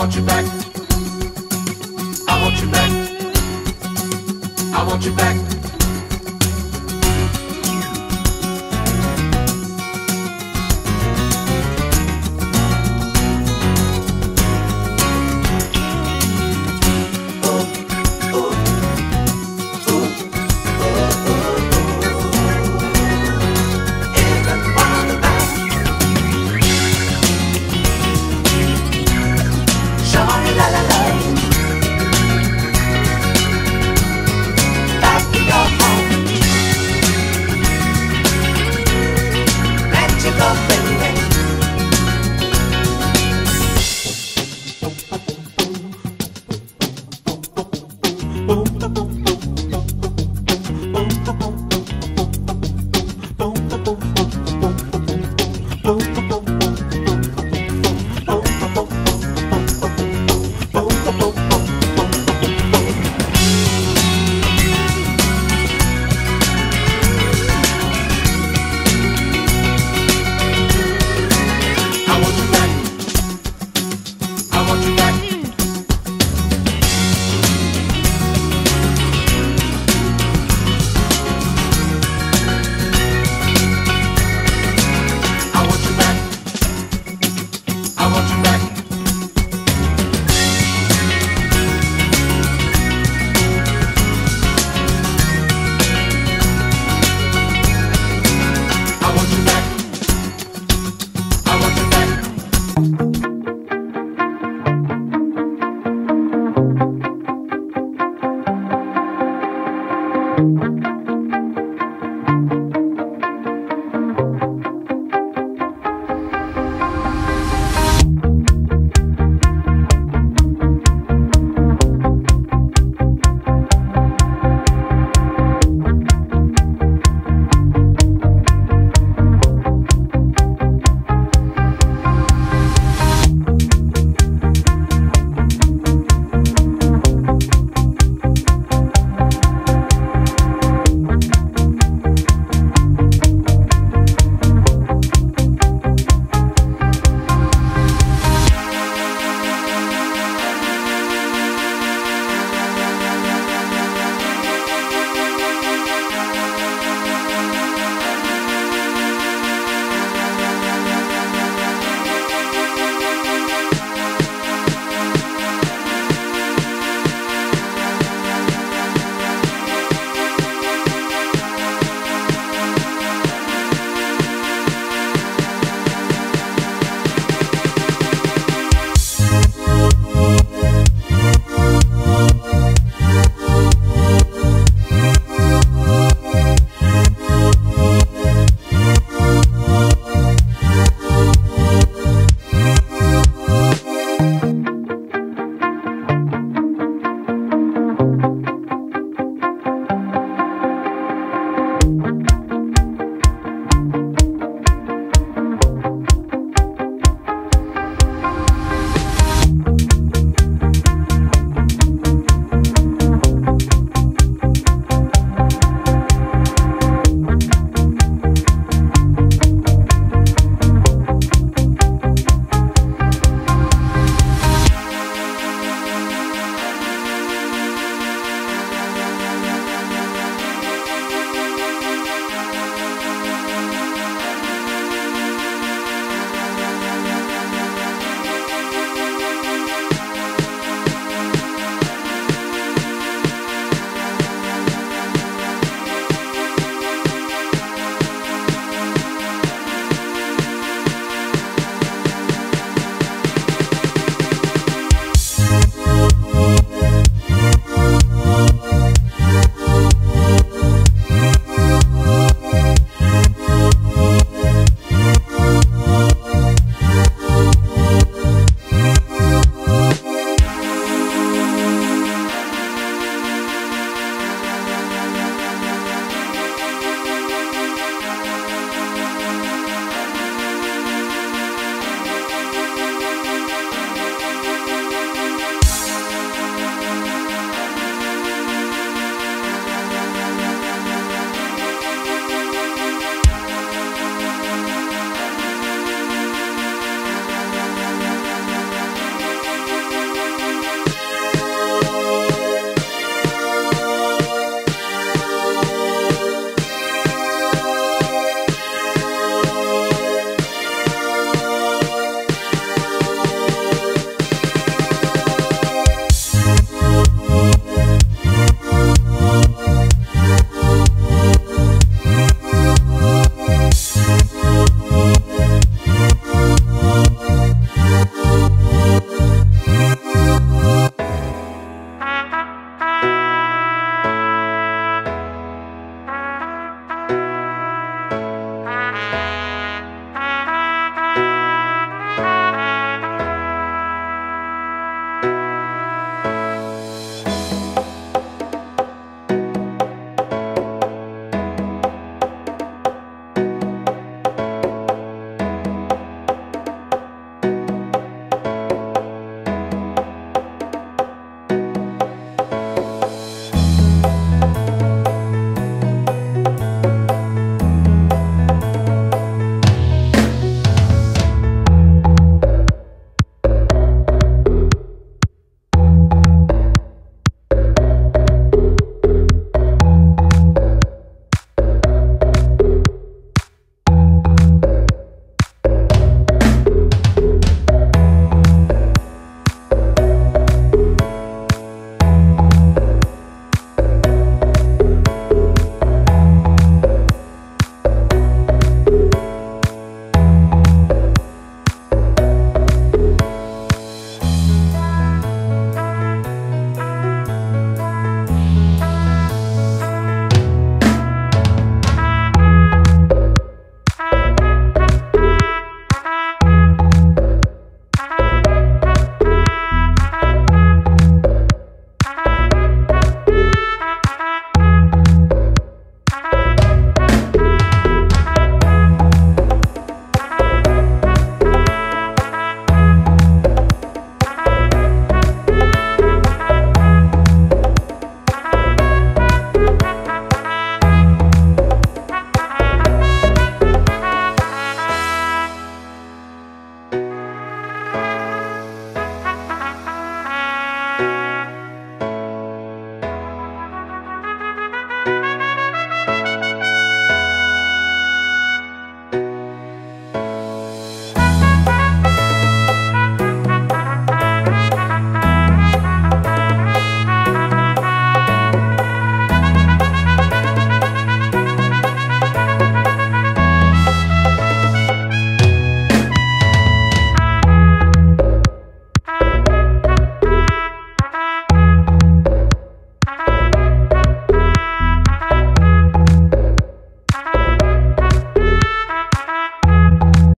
I want you back. I want you back. I want you back.